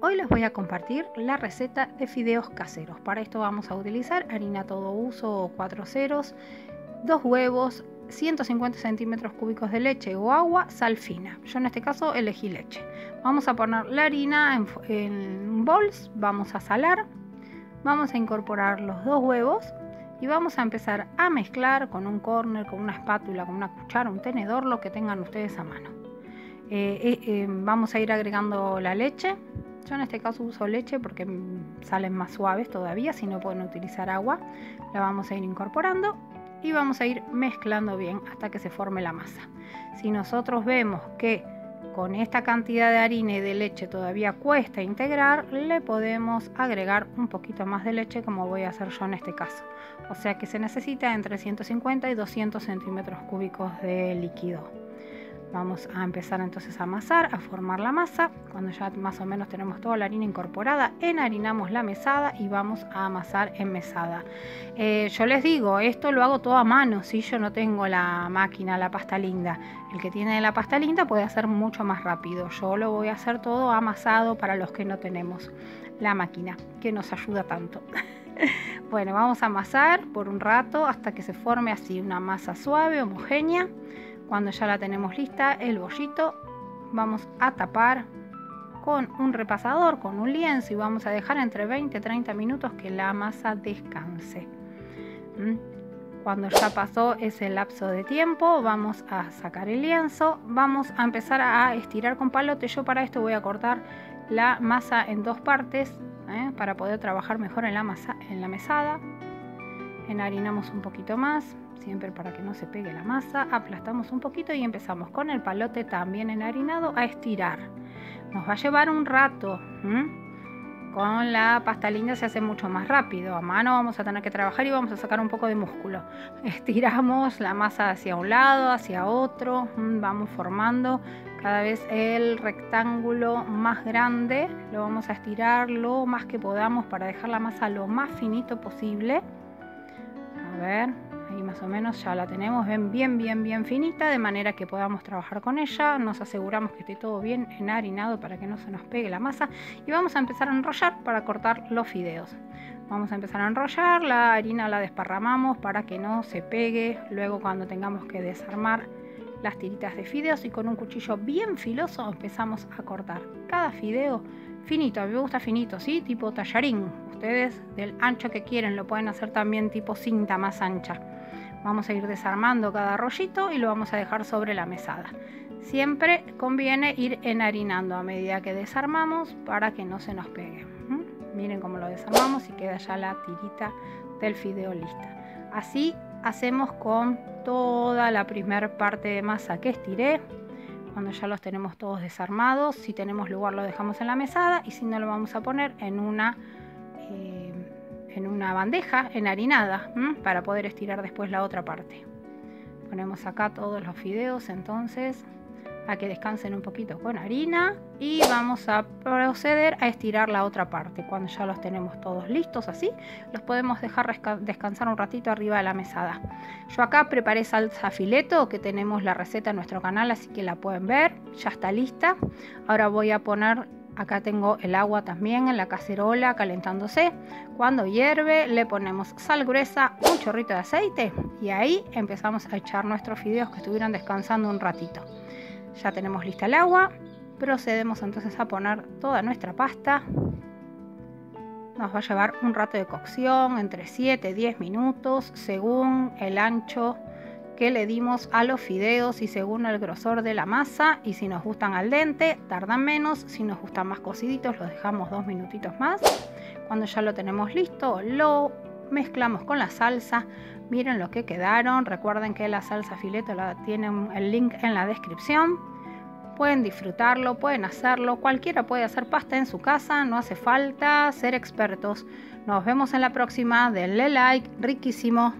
Hoy les voy a compartir la receta de fideos caseros. Para esto vamos a utilizar harina todo uso 4 ceros, dos huevos, 150 centímetros cúbicos de leche o agua, sal fina. Yo en este caso elegí leche. Vamos a poner la harina en, en bols, vamos a salar, vamos a incorporar los dos huevos y vamos a empezar a mezclar con un corner, con una espátula, con una cuchara, un tenedor, lo que tengan ustedes a mano. Eh, eh, eh, vamos a ir agregando la leche. Yo en este caso uso leche porque salen más suaves todavía, si no pueden utilizar agua. La vamos a ir incorporando y vamos a ir mezclando bien hasta que se forme la masa. Si nosotros vemos que con esta cantidad de harina y de leche todavía cuesta integrar, le podemos agregar un poquito más de leche como voy a hacer yo en este caso. O sea que se necesita entre 150 y 200 centímetros cúbicos de líquido. Vamos a empezar entonces a amasar, a formar la masa. Cuando ya más o menos tenemos toda la harina incorporada, enharinamos la mesada y vamos a amasar en mesada. Eh, yo les digo, esto lo hago todo a mano, si yo no tengo la máquina, la pasta linda. El que tiene la pasta linda puede hacer mucho más rápido. Yo lo voy a hacer todo amasado para los que no tenemos la máquina, que nos ayuda tanto. bueno, vamos a amasar por un rato hasta que se forme así una masa suave, homogénea. Cuando ya la tenemos lista, el bollito vamos a tapar con un repasador, con un lienzo y vamos a dejar entre 20 y 30 minutos que la masa descanse. ¿Mm? Cuando ya pasó ese lapso de tiempo, vamos a sacar el lienzo, vamos a empezar a estirar con palote. Yo para esto voy a cortar la masa en dos partes ¿eh? para poder trabajar mejor en la, masa, en la mesada. Enharinamos un poquito más, siempre para que no se pegue la masa, aplastamos un poquito y empezamos con el palote también enharinado a estirar. Nos va a llevar un rato. Con la pasta linda se hace mucho más rápido. A mano vamos a tener que trabajar y vamos a sacar un poco de músculo. Estiramos la masa hacia un lado, hacia otro. Vamos formando cada vez el rectángulo más grande. Lo vamos a estirar lo más que podamos para dejar la masa lo más finito posible. Ver, ahí más o menos ya la tenemos bien, bien, bien, bien finita, de manera que podamos trabajar con ella. Nos aseguramos que esté todo bien enharinado para que no se nos pegue la masa. Y vamos a empezar a enrollar para cortar los fideos. Vamos a empezar a enrollar, la harina la desparramamos para que no se pegue. Luego cuando tengamos que desarmar las tiritas de fideos y con un cuchillo bien filoso empezamos a cortar cada fideo finito. A mí me gusta finito, ¿sí? Tipo tallarín. Del ancho que quieren lo pueden hacer también tipo cinta más ancha. Vamos a ir desarmando cada rollito y lo vamos a dejar sobre la mesada. Siempre conviene ir enharinando a medida que desarmamos para que no se nos pegue. Miren cómo lo desarmamos y queda ya la tirita del fideo lista. Así hacemos con toda la primera parte de masa que estiré. Cuando ya los tenemos todos desarmados, si tenemos lugar lo dejamos en la mesada y si no lo vamos a poner en una eh, en una bandeja enharinada para poder estirar después la otra parte. Ponemos acá todos los fideos entonces a que descansen un poquito con harina y vamos a proceder a estirar la otra parte. Cuando ya los tenemos todos listos así, los podemos dejar descansar un ratito arriba de la mesada. Yo acá preparé salsa fileto, que tenemos la receta en nuestro canal, así que la pueden ver. Ya está lista. Ahora voy a poner Acá tengo el agua también en la cacerola calentándose. Cuando hierve le ponemos sal gruesa, un chorrito de aceite y ahí empezamos a echar nuestros fideos que estuvieran descansando un ratito. Ya tenemos lista el agua. Procedemos entonces a poner toda nuestra pasta. Nos va a llevar un rato de cocción, entre 7 y 10 minutos, según el ancho que le dimos a los fideos y según el grosor de la masa y si nos gustan al dente tardan menos, si nos gustan más cociditos los dejamos dos minutitos más. Cuando ya lo tenemos listo lo mezclamos con la salsa, miren lo que quedaron, recuerden que la salsa fileto la tienen el link en la descripción. Pueden disfrutarlo, pueden hacerlo, cualquiera puede hacer pasta en su casa, no hace falta ser expertos. Nos vemos en la próxima, denle like, riquísimo.